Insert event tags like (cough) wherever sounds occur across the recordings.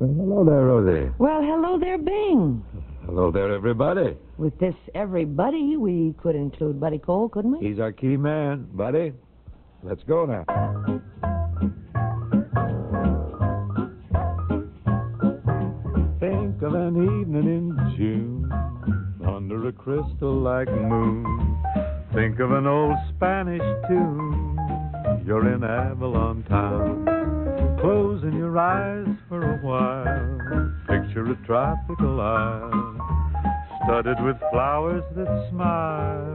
Well, hello there, Rosie. Well, hello there, Bing. Hello there, everybody. With this everybody, we could include Buddy Cole, couldn't we? He's our key man, buddy. Let's go now. Think of an evening in June under a crystal like moon. Think of an old Spanish tune. You're in Avalon town. Closing your eyes for a while. Picture a tropical isle. Studded with flowers that smile.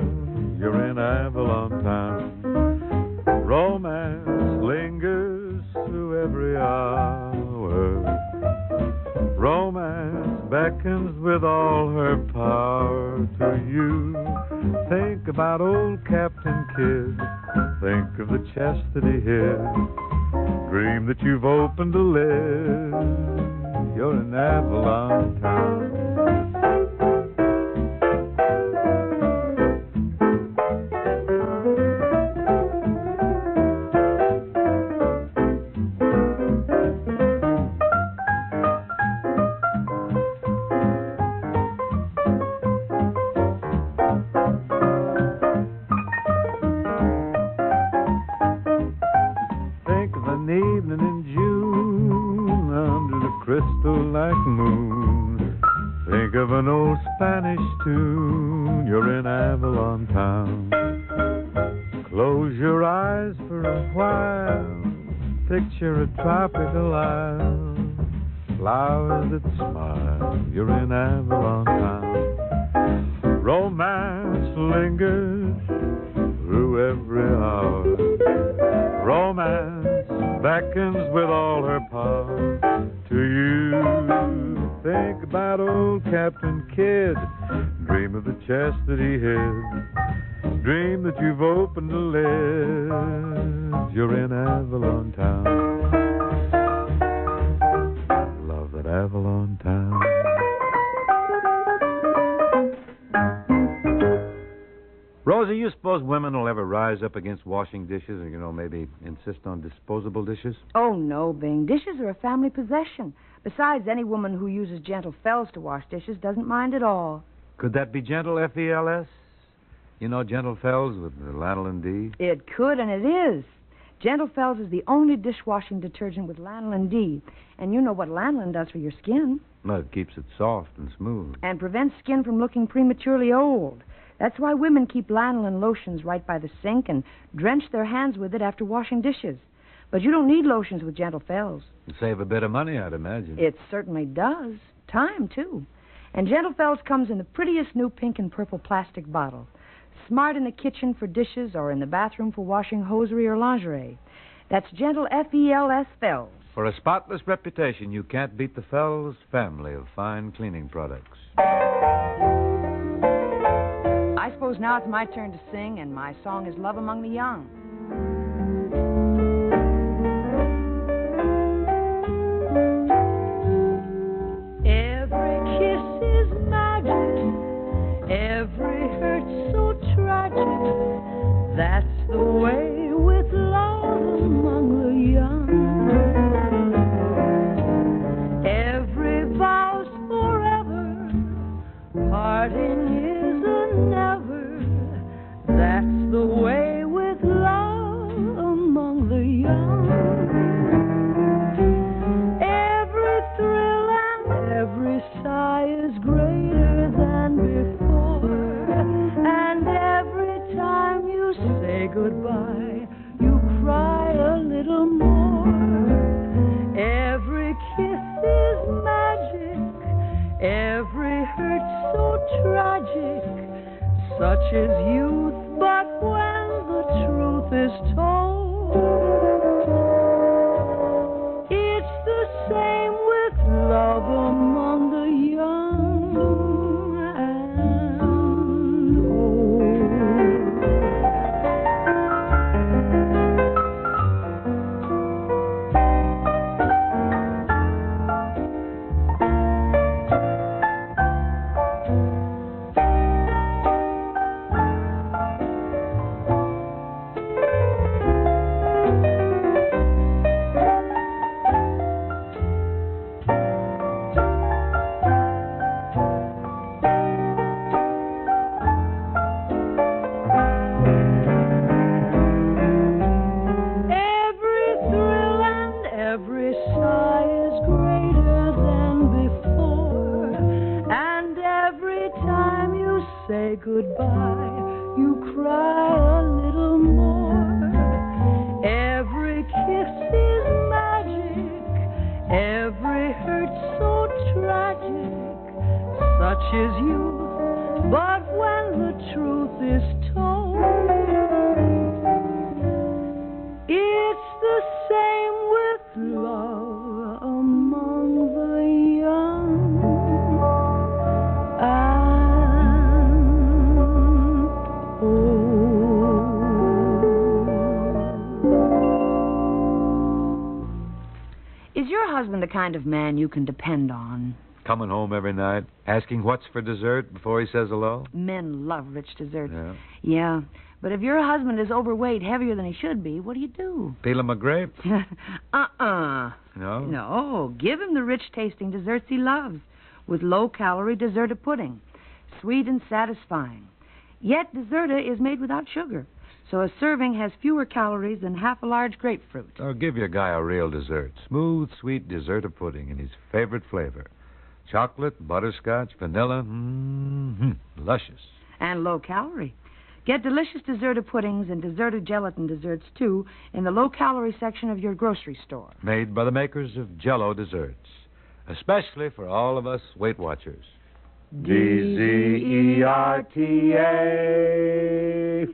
You're in Avalon town. Romance lingers through every hour. Romance beckons with all her power to you. Think about old Captain Kidd. Think of the chest that he hid. Dream that you've opened a lid. You're in Avalon town. Tropical isle. Flowers that smile. You're in Avalon town. Romance lingers through every hour. Romance beckons with all her power to you. Think about old Captain Kidd. Dream of the chest that he hid. Dream that you've opened a lid. You're in Avalon town. Love that Avalon town. Rosie, you suppose women will ever rise up against washing dishes and, you know, maybe insist on disposable dishes? Oh, no, Bing. Dishes are a family possession. Besides, any woman who uses gentle Fels to wash dishes doesn't mind at all. Could that be gentle F E L S? You know, gentle Fels with the lanolin D? It could, and it is. Gentle Fels is the only dishwashing detergent with lanolin D. And you know what lanolin does for your skin. Well, it keeps it soft and smooth. And prevents skin from looking prematurely old. That's why women keep lanolin lotions right by the sink and drench their hands with it after washing dishes. But you don't need lotions with Gentle Fels. You save a bit of money, I'd imagine. It certainly does. Time, too. And Gentle Fels comes in the prettiest new pink and purple plastic bottle. Smart in the kitchen for dishes or in the bathroom for washing hosiery or lingerie. That's Gentle F E L S Fels. For a spotless reputation, you can't beat the Fels family of fine cleaning products. I suppose now it's my turn to sing, and my song is Love Among the Young. hurt so tragic, such is youth. But when the truth is told, Youth, but when the truth is told, it's the same with love among the young and old. Is your husband the kind of man you can depend on? Coming home every night, asking what's for dessert before he says hello. Men love rich desserts. Yeah. Yeah. But if your husband is overweight, heavier than he should be, what do you do? Peel him a grape? (laughs) uh-uh. No. No. Give him the rich tasting desserts he loves with low calorie D-Zerta pudding. Sweet and satisfying. Yet D-Zerta is made without sugar. So a serving has fewer calories than half a large grapefruit. Oh, give your guy a real dessert. Smooth, sweet D-Zerta pudding in his favorite flavor. Chocolate, butterscotch, vanilla. Mmm, luscious. And low calorie. Get delicious D-Zerta puddings and D-Zerta gelatin desserts, too, in the low calorie section of your grocery store. Made by the makers of Jello desserts. Especially for all of us Weight Watchers. D Z E R T A.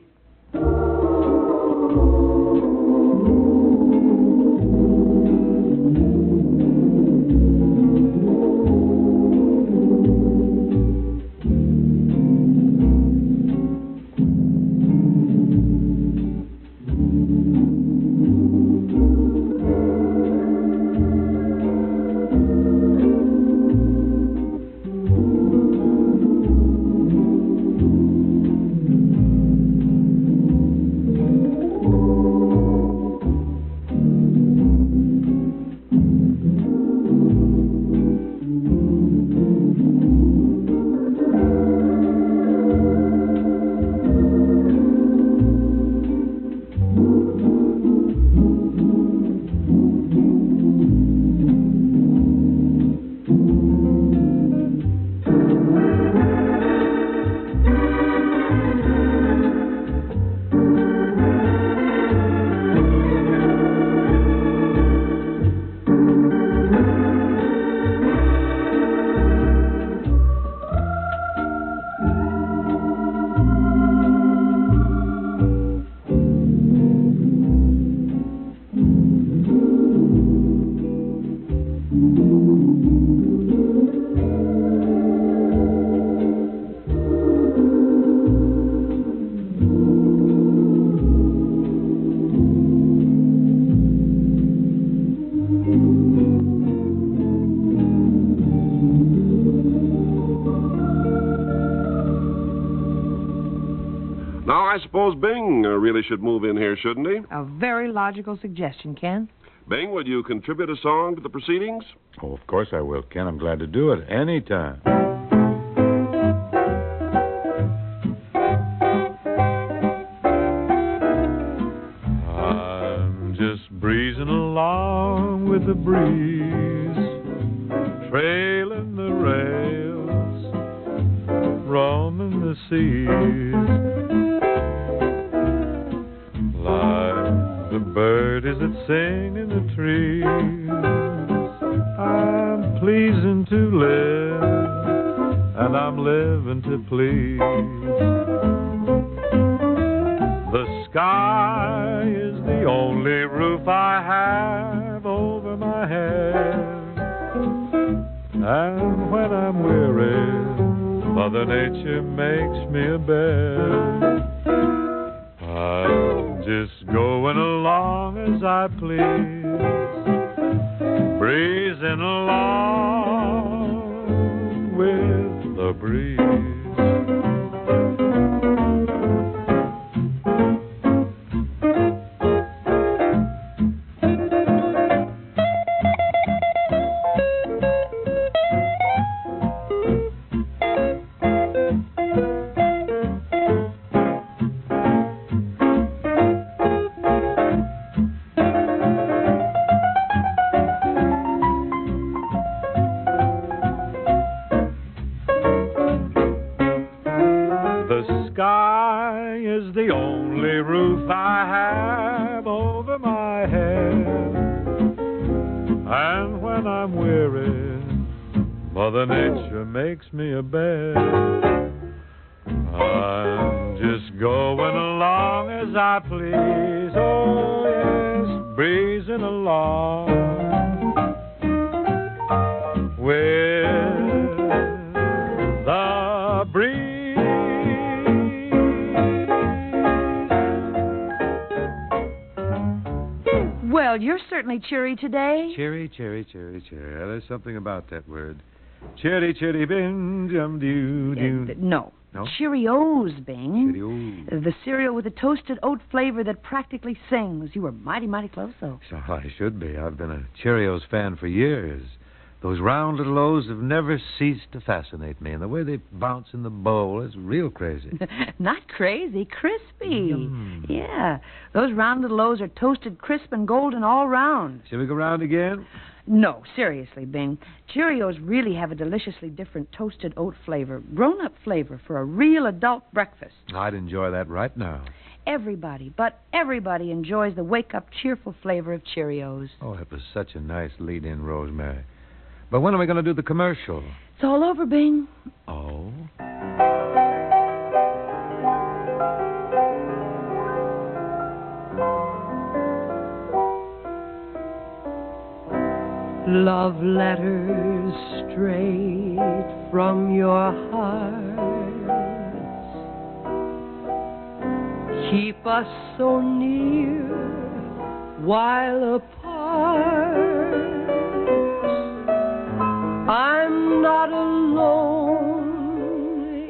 Now, I suppose Bing uh, really should move in here, shouldn't he? A very logical suggestion, Ken. Bing, will you contribute a song to the proceedings? Oh, of course I will, Ken. I'm glad to do it any time. I'm just breezing along with the breeze, trailing the rails, roaming the seas. Sing in the trees, I'm pleasing to live, and I'm living to please. The sky is the only roof I have over my head. And when I'm weary, Mother Nature makes me a bed. Please, And when I'm weary, Mother Nature makes me a bed. I'm just going along as I please. Oh, yes, breezing along you're certainly cheery today. Cheery, cheery, cheery, cheery. There's something about that word. Cheery, cheery, bing, dum, doo, Uh, doo. th- no. No? Cheerios, Bing. Cheerio. The cereal with a toasted oat flavor that practically sings. You were mighty, mighty close, though. So I should be. I've been a Cheerios fan for years. Those round little O's have never ceased to fascinate me, and the way they bounce in the bowl is real crazy. (laughs) Not crazy, crispy. Yum. Yeah. Those round little O's are toasted crisp and golden all round. Shall we go round again? No, seriously, Bing. Cheerios really have a deliciously different toasted oat flavor, grown up flavor for a real adult breakfast. I'd enjoy that right now. Everybody, but everybody enjoys the wake up, cheerful flavor of Cheerios. Oh, that was such a nice lead in, Rosemary. But when are we going to do the commercial? It's all over, Bing. Oh? Love letters straight from your heart keep us so near while apart. I'm not alone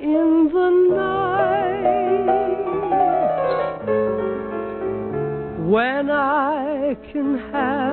in the night. When I can have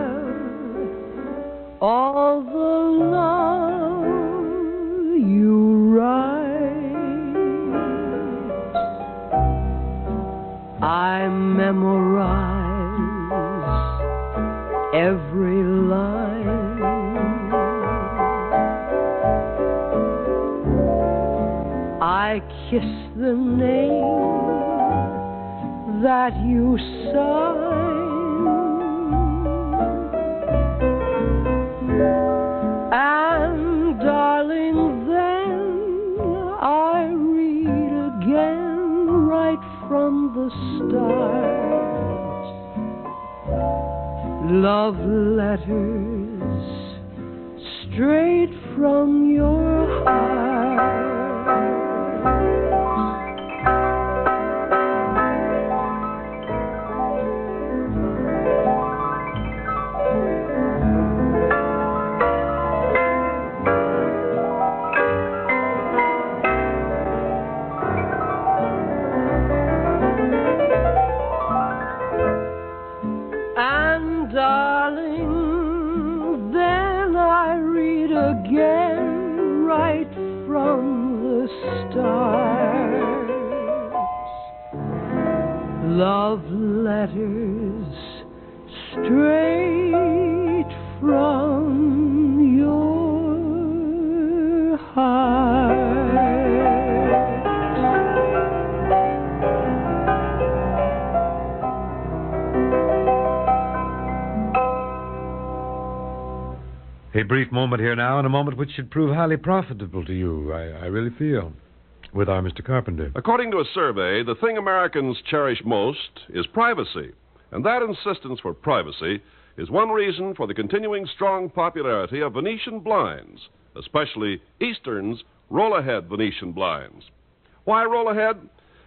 A brief moment here now, and a moment which should prove highly profitable to you, I, I really feel, with our Mr. Carpenter. According to a survey, the thing Americans cherish most is privacy. And that insistence for privacy is one reason for the continuing strong popularity of Venetian blinds, especially Eastern's roll ahead Venetian blinds. Why roll ahead?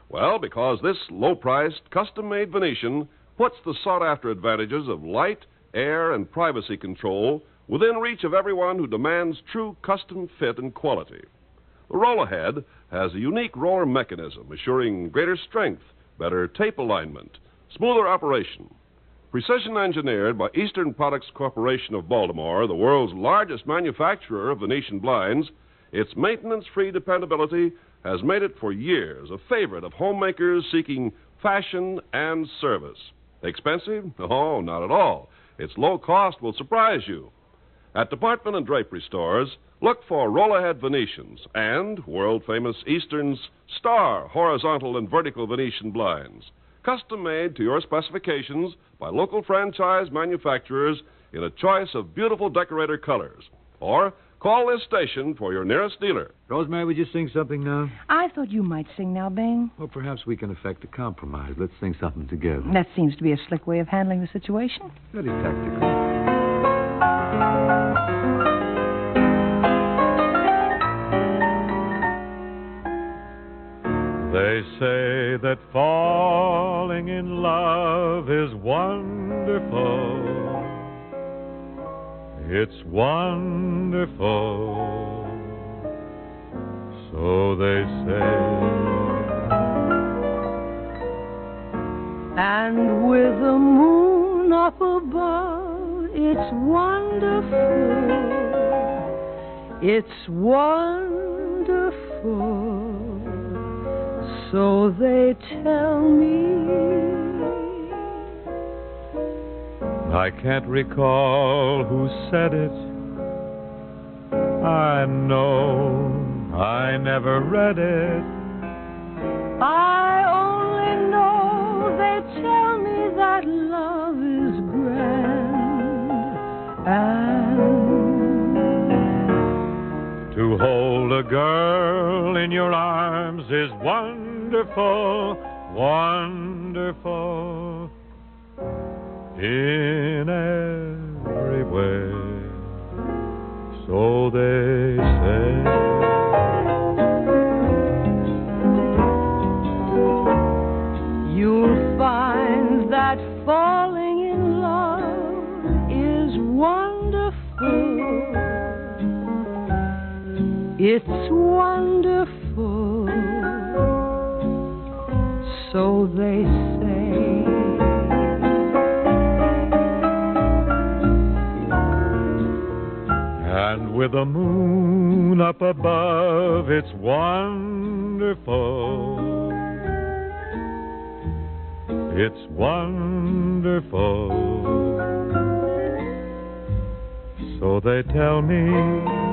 Well, because this low priced, custom made Venetian puts the sought after advantages of light, air, and privacy control within reach of everyone who demands true custom fit and quality. The roll ahead has a unique roller mechanism assuring greater strength, better tape alignment, smoother operation. Precision engineered by Eastern Products Corporation of Baltimore, the world's largest manufacturer of Venetian blinds, its maintenance free dependability has made it for years a favorite of homemakers seeking fashion and service. Expensive? (laughs) Oh, not at all. Its low cost will surprise you. At department and drapery stores, look for roll ahead Venetians and world famous Eastern's Star horizontal and vertical Venetian blinds. Custom made to your specifications by local franchise manufacturers in a choice of beautiful decorator colors. Or call this station for your nearest dealer. Rosemary, would you sing something now? I thought you might sing now, Bing. Well, perhaps we can effect a compromise. Let's sing something together. That seems to be a slick way of handling the situation. Very tactical. They say that falling in love is wonderful. It's wonderful. So they say. And with the moon up above, it's wonderful. It's wonderful. So they tell me. I can't recall who said it. I know I never read it. I only know they tell me that love is grand and To hold a girl in your arms is wonderful, wonderful in every way. So they say. You'll find that falling in love is wonderful. It's wonderful. So they say. And with the moon up above, it's wonderful. It's wonderful. So they tell me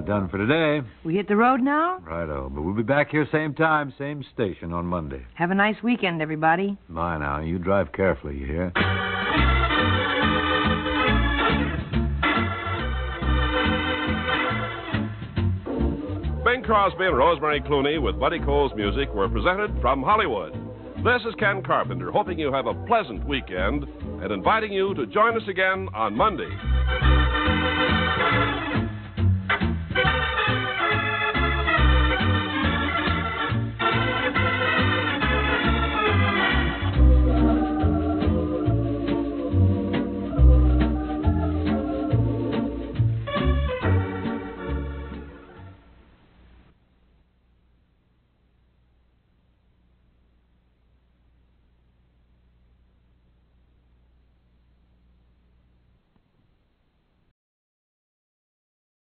it done for today. We hit the road now? Righto. But we'll be back here same time, same station on Monday. Have a nice weekend, everybody. Bye now. You drive carefully, you hear? Bing Crosby and Rosemary Clooney with Buddy Cole's music were presented from Hollywood. This is Ken Carpenter, hoping you have a pleasant weekend and inviting you to join us again on Monday.